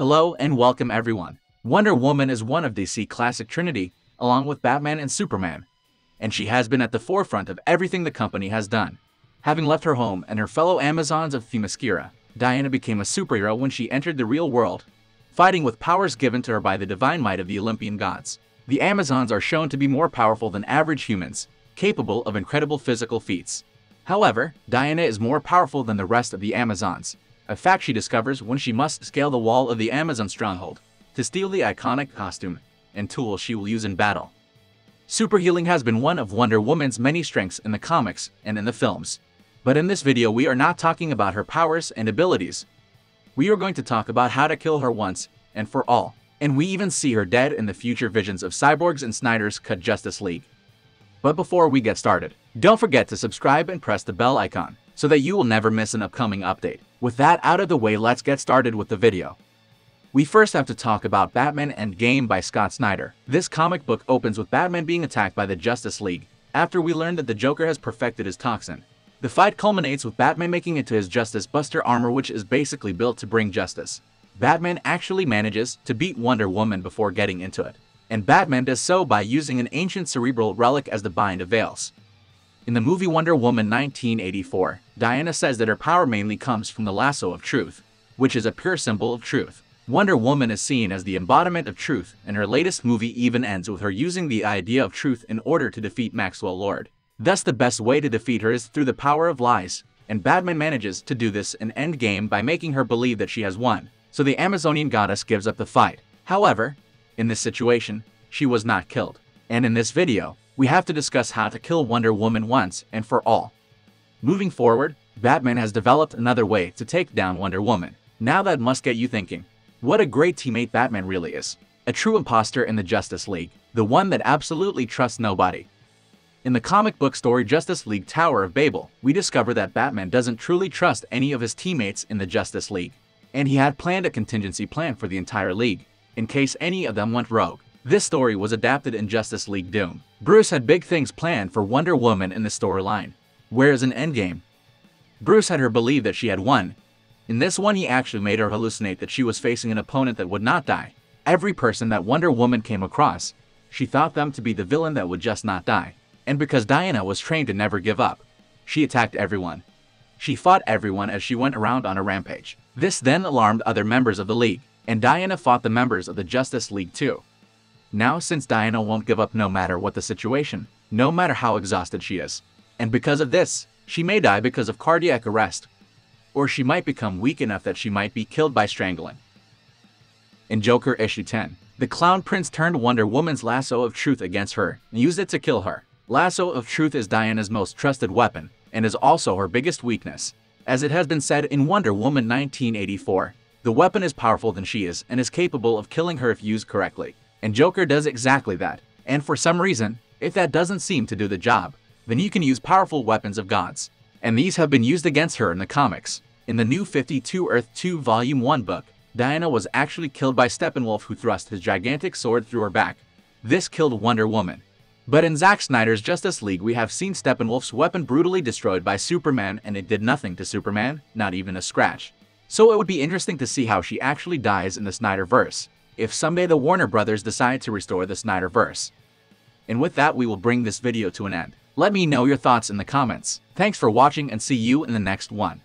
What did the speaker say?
Hello and welcome everyone. Wonder Woman is one of DC classic trinity, along with Batman and Superman. And she has been at the forefront of everything the company has done. Having left her home and her fellow Amazons of Themyscira, Diana became a superhero when she entered the real world, fighting with powers given to her by the divine might of the Olympian gods. The Amazons are shown to be more powerful than average humans, capable of incredible physical feats. However, Diana is more powerful than the rest of the Amazons, a fact she discovers when she must scale the wall of the Amazon stronghold to steal the iconic costume and tools she will use in battle. Super healing has been one of Wonder Woman's many strengths in the comics and in the films. But in this video we are not talking about her powers and abilities. We are going to talk about how to kill her once and for all. And we even see her dead in the future visions of Cyborgs and Snyder's Cut Justice League. But before we get started, don't forget to subscribe and press the bell icon so that you will never miss an upcoming update. With that out of the way, let's get started with the video. We first have to talk about Batman Endgame by Scott Snyder. This comic book opens with Batman being attacked by the Justice League, after we learn that the Joker has perfected his toxin. The fight culminates with Batman making it to his Justice Buster armor which is basically built to bring justice. Batman actually manages to beat Wonder Woman before getting into it, and Batman does so by using an ancient cerebral relic as the bind of veils. In the movie Wonder Woman 1984, Diana says that her power mainly comes from the lasso of truth, which is a pure symbol of truth. Wonder Woman is seen as the embodiment of truth, and her latest movie even ends with her using the idea of truth in order to defeat Maxwell Lord. Thus the best way to defeat her is through the power of lies, and Batman manages to do this in Endgame by making her believe that she has won, so the Amazonian goddess gives up the fight. However, in this situation, she was not killed. And in this video, we have to discuss how to kill Wonder Woman once and for all. Moving forward, Batman has developed another way to take down Wonder Woman. Now that must get you thinking, what a great teammate Batman really is. A true imposter in the Justice League, the one that absolutely trusts nobody. In the comic book story Justice League Tower of Babel, we discover that Batman doesn't truly trust any of his teammates in the Justice League, and he had planned a contingency plan for the entire league, in case any of them went rogue. This story was adapted in Justice League Doom. Bruce had big things planned for Wonder Woman in the storyline, whereas in Endgame, Bruce had her believe that she had won. In this one, he actually made her hallucinate that she was facing an opponent that would not die. Every person that Wonder Woman came across, she thought them to be the villain that would just not die. And because Diana was trained to never give up, she attacked everyone. She fought everyone as she went around on a rampage. This then alarmed other members of the League, and Diana fought the members of the Justice League too. Now since Diana won't give up no matter what the situation, no matter how exhausted she is. And because of this, she may die because of cardiac arrest. Or she might become weak enough that she might be killed by strangling. In Joker issue 10, the Clown Prince turned Wonder Woman's lasso of truth against her and used it to kill her. Lasso of truth is Diana's most trusted weapon and is also her biggest weakness. As it has been said in Wonder Woman 1984, the weapon is powerful than she is and is capable of killing her if used correctly. And Joker does exactly that. And for some reason, if that doesn't seem to do the job, then you can use powerful weapons of gods. And these have been used against her in the comics. In the new 52 Earth 2 Volume 1 book, Diana was actually killed by Steppenwolf who thrust his gigantic sword through her back. This killed Wonder Woman. But in Zack Snyder's Justice League, we have seen Steppenwolf's weapon brutally destroyed by Superman and it did nothing to Superman, not even a scratch. So it would be interesting to see how she actually dies in the Snyderverse if someday the Warner Brothers decide to restore the Snyderverse. And with that, we will bring this video to an end. Let me know your thoughts in the comments. Thanks for watching and see you in the next one.